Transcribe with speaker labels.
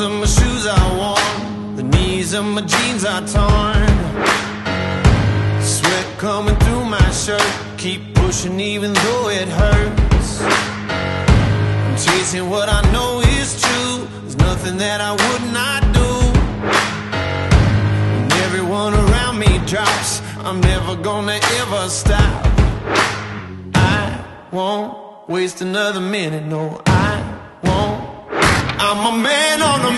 Speaker 1: reason my shoes are worn, the knees of my jeans are torn. Sweat coming through my shirt. Keep pushing even though it hurts. I'm chasing what I know is true. There's nothing that I would not do. When everyone around me drops, I'm never gonna ever stop. I won't waste another minute. No. I'm a man on a.